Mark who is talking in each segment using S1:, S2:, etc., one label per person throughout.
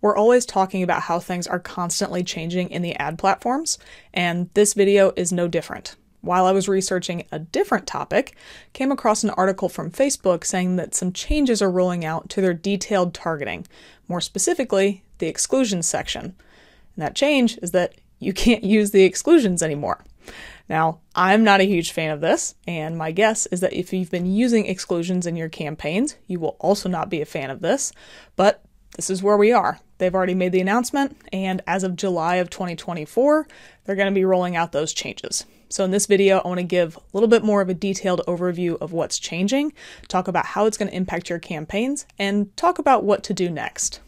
S1: We're always talking about how things are constantly changing in the ad platforms, and this video is no different. While I was researching a different topic, came across an article from Facebook saying that some changes are rolling out to their detailed targeting, more specifically, the exclusions section. And that change is that you can't use the exclusions anymore. Now, I'm not a huge fan of this, and my guess is that if you've been using exclusions in your campaigns, you will also not be a fan of this, but this is where we are. They've already made the announcement, and as of July of 2024, they're going to be rolling out those changes. So, in this video, I want to give a little bit more of a detailed overview of what's changing, talk about how it's going to impact your campaigns, and talk about what to do next.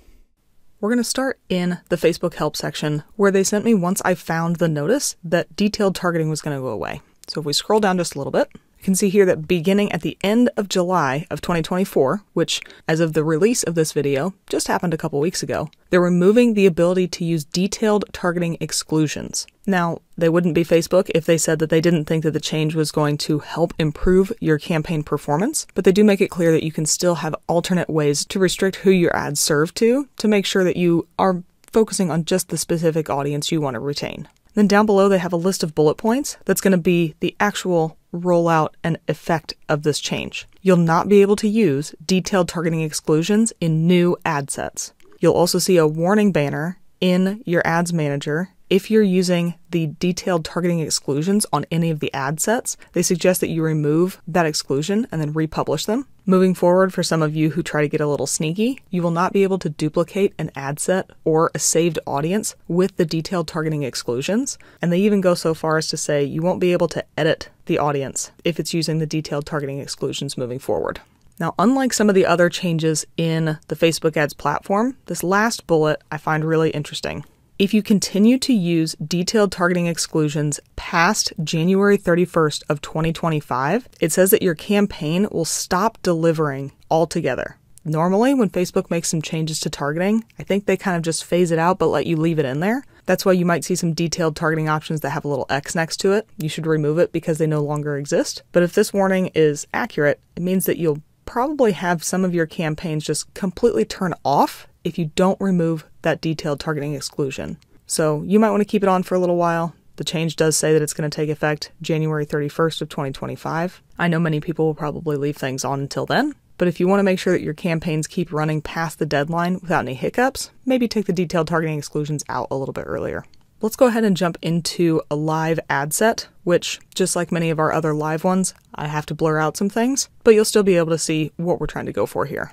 S1: We're going to start in the Facebook help section where they sent me once I found the notice that detailed targeting was going to go away. So if we scroll down just a little bit, you can see here that beginning at the end of July of 2024, which as of the release of this video just happened a couple weeks ago, they're removing the ability to use detailed targeting exclusions. Now, they wouldn't be Facebook if they said that they didn't think that the change was going to help improve your campaign performance, but they do make it clear that you can still have alternate ways to restrict who your ads serve to to make sure that you are focusing on just the specific audience you want to retain. Then down below, they have a list of bullet points that's going to be the actual rollout and effect of this change. You'll not be able to use detailed targeting exclusions in new ad sets. You'll also see a warning banner in your ads manager if you're using the detailed targeting exclusions on any of the ad sets, they suggest that you remove that exclusion and then republish them. Moving forward, for some of you who try to get a little sneaky, you will not be able to duplicate an ad set or a saved audience with the detailed targeting exclusions. And they even go so far as to say you won't be able to edit the audience if it's using the detailed targeting exclusions moving forward. Now, unlike some of the other changes in the Facebook ads platform, this last bullet I find really interesting. If you continue to use detailed targeting exclusions past January 31st of 2025, it says that your campaign will stop delivering altogether. Normally, when Facebook makes some changes to targeting, I think they kind of just phase it out but let you leave it in there. That's why you might see some detailed targeting options that have a little X next to it. You should remove it because they no longer exist. But if this warning is accurate, it means that you'll probably have some of your campaigns just completely turn off if you don't remove that detailed targeting exclusion. So you might want to keep it on for a little while. The change does say that it's going to take effect January 31st of 2025. I know many people will probably leave things on until then, but if you want to make sure that your campaigns keep running past the deadline without any hiccups, maybe take the detailed targeting exclusions out a little bit earlier. Let's go ahead and jump into a live ad set, which, just like many of our other live ones, I have to blur out some things, but you'll still be able to see what we're trying to go for here.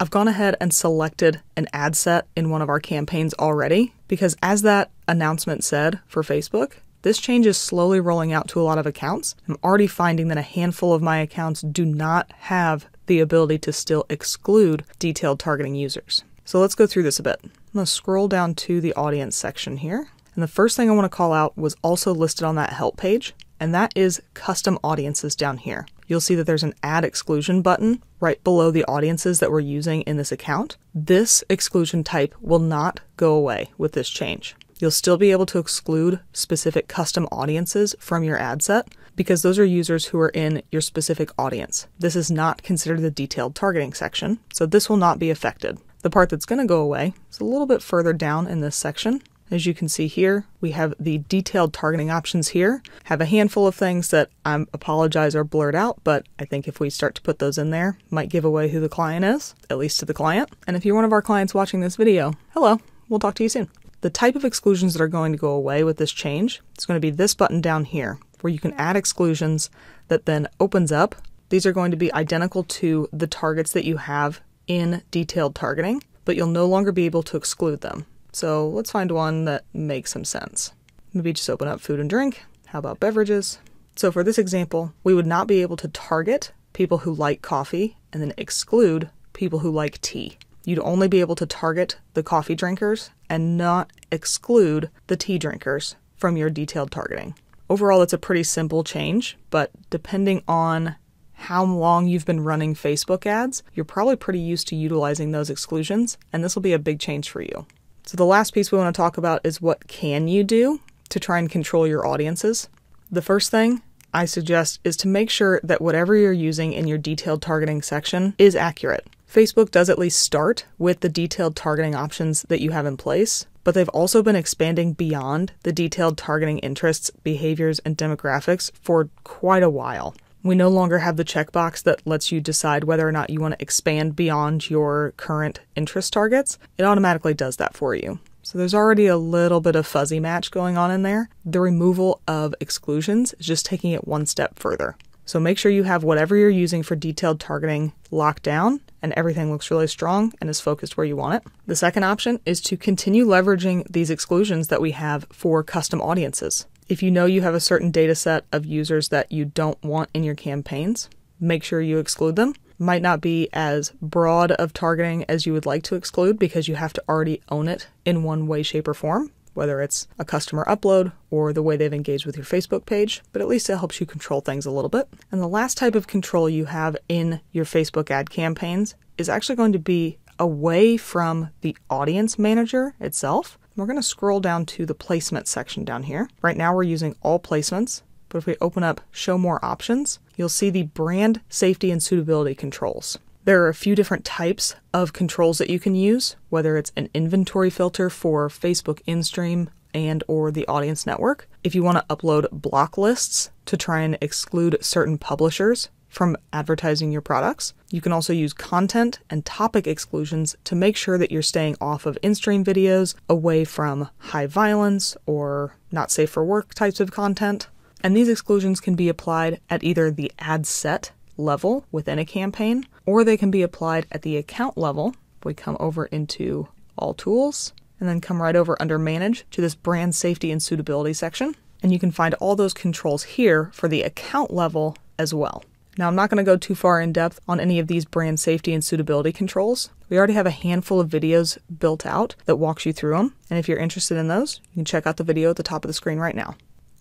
S1: I've gone ahead and selected an ad set in one of our campaigns already because, as that announcement said for Facebook, this change is slowly rolling out to a lot of accounts. I'm already finding that a handful of my accounts do not have the ability to still exclude detailed targeting users. So let's go through this a bit. I'm going to scroll down to the audience section here. And the first thing I want to call out was also listed on that help page, and that is custom audiences down here you'll see that there's an add exclusion button right below the audiences that we're using in this account. This exclusion type will not go away with this change. You'll still be able to exclude specific custom audiences from your ad set because those are users who are in your specific audience. This is not considered the detailed targeting section, so this will not be affected. The part that's going to go away is a little bit further down in this section, as you can see here, we have the detailed targeting options here. Have a handful of things that I apologize are blurred out, but I think if we start to put those in there, might give away who the client is, at least to the client. And if you're one of our clients watching this video, hello, we'll talk to you soon. The type of exclusions that are going to go away with this change is going to be this button down here, where you can add exclusions that then opens up. These are going to be identical to the targets that you have in detailed targeting, but you'll no longer be able to exclude them. So let's find one that makes some sense. Maybe just open up food and drink. How about beverages? So for this example, we would not be able to target people who like coffee and then exclude people who like tea. You'd only be able to target the coffee drinkers and not exclude the tea drinkers from your detailed targeting. Overall, it's a pretty simple change, but depending on how long you've been running Facebook ads, you're probably pretty used to utilizing those exclusions, and this will be a big change for you. So the last piece we want to talk about is what can you do to try and control your audiences. The first thing I suggest is to make sure that whatever you're using in your detailed targeting section is accurate. Facebook does at least start with the detailed targeting options that you have in place, but they've also been expanding beyond the detailed targeting interests, behaviors, and demographics for quite a while. We no longer have the checkbox that lets you decide whether or not you want to expand beyond your current interest targets. It automatically does that for you. So there's already a little bit of fuzzy match going on in there. The removal of exclusions is just taking it one step further. So make sure you have whatever you're using for detailed targeting locked down and everything looks really strong and is focused where you want it. The second option is to continue leveraging these exclusions that we have for custom audiences. If you know you have a certain data set of users that you don't want in your campaigns, make sure you exclude them. Might not be as broad of targeting as you would like to exclude because you have to already own it in one way, shape, or form, whether it's a customer upload or the way they've engaged with your Facebook page, but at least it helps you control things a little bit. And the last type of control you have in your Facebook ad campaigns is actually going to be away from the audience manager itself we're going to scroll down to the placement section down here. Right now we're using all placements, but if we open up show more options, you'll see the brand safety and suitability controls. There are a few different types of controls that you can use, whether it's an inventory filter for Facebook InStream and or the audience network. If you want to upload block lists to try and exclude certain publishers from advertising your products. You can also use content and topic exclusions to make sure that you're staying off of in stream videos, away from high violence or not safe for work types of content. And these exclusions can be applied at either the ad set level within a campaign, or they can be applied at the account level. We come over into All Tools and then come right over under Manage to this Brand Safety and Suitability section. And you can find all those controls here for the account level as well. Now, I'm not going to go too far in depth on any of these brand safety and suitability controls. We already have a handful of videos built out that walks you through them, and if you're interested in those, you can check out the video at the top of the screen right now.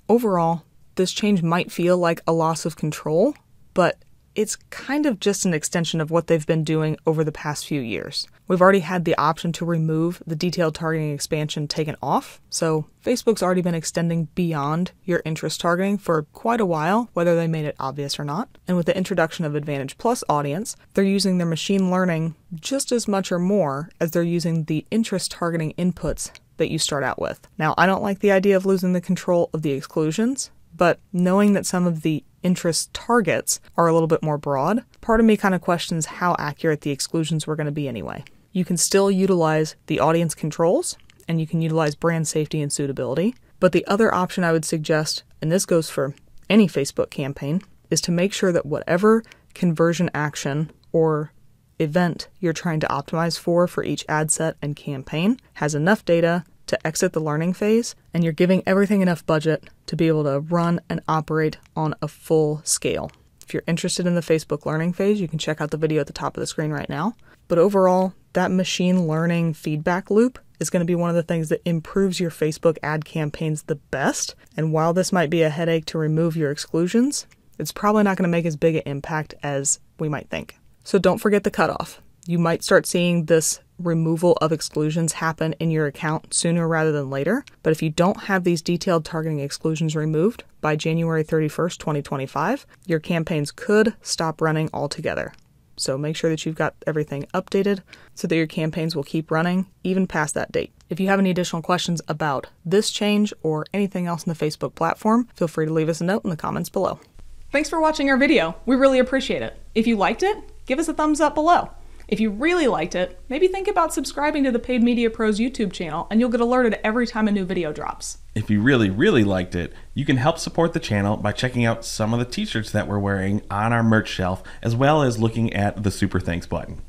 S1: Overall, this change might feel like a loss of control, but it's kind of just an extension of what they've been doing over the past few years. We've already had the option to remove the detailed targeting expansion taken off, so Facebook's already been extending beyond your interest targeting for quite a while, whether they made it obvious or not. And with the introduction of Advantage Plus audience, they're using their machine learning just as much or more as they're using the interest targeting inputs that you start out with. Now, I don't like the idea of losing the control of the exclusions, but knowing that some of the interest targets are a little bit more broad, part of me kind of questions how accurate the exclusions were going to be anyway. You can still utilize the audience controls and you can utilize brand safety and suitability. But the other option I would suggest, and this goes for any Facebook campaign, is to make sure that whatever conversion action or event you're trying to optimize for for each ad set and campaign has enough data to exit the learning phase, and you're giving everything enough budget to be able to run and operate on a full scale. If you're interested in the Facebook learning phase, you can check out the video at the top of the screen right now. But overall, that machine learning feedback loop is going to be one of the things that improves your Facebook ad campaigns the best. And while this might be a headache to remove your exclusions, it's probably not going to make as big an impact as we might think. So don't forget the cutoff. You might start seeing this removal of exclusions happen in your account sooner rather than later. But if you don't have these detailed targeting exclusions removed by January 31st, 2025, your campaigns could stop running altogether. So make sure that you've got everything updated so that your campaigns will keep running even past that date. If you have any additional questions about this change or anything else in the Facebook platform, feel free to leave us a note in the comments below.
S2: Thanks for watching our video. We really appreciate it. If you liked it, give us a thumbs up below. If you really liked it, maybe think about subscribing to the Paid Media Pros YouTube channel and you'll get alerted every time a new video drops.
S3: If you really, really liked it, you can help support the channel by checking out some of the t shirts that we're wearing on our merch shelf, as well as looking at the Super Thanks button.